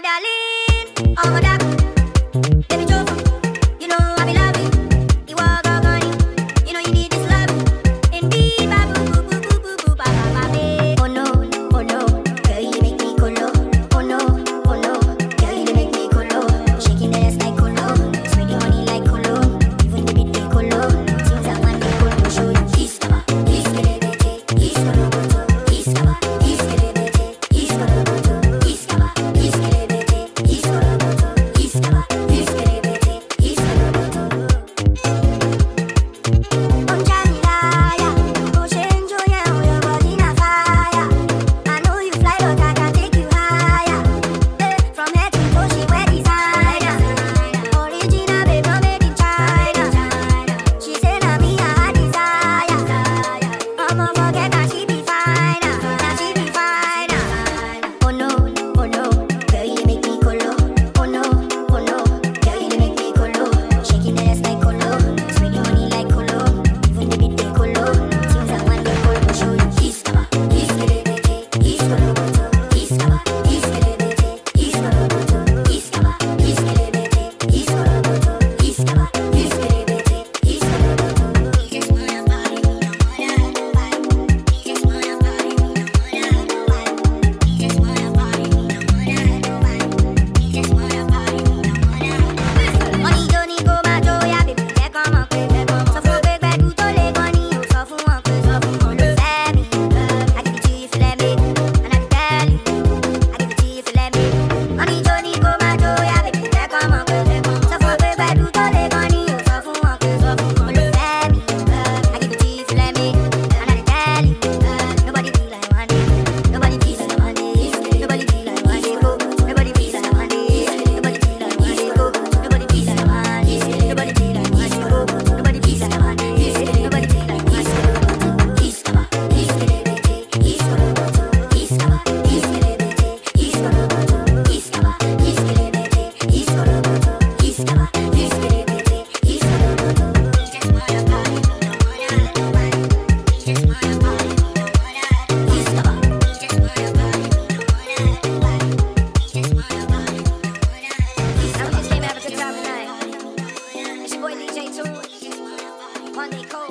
darling, oh darling.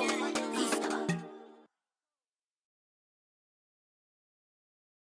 you.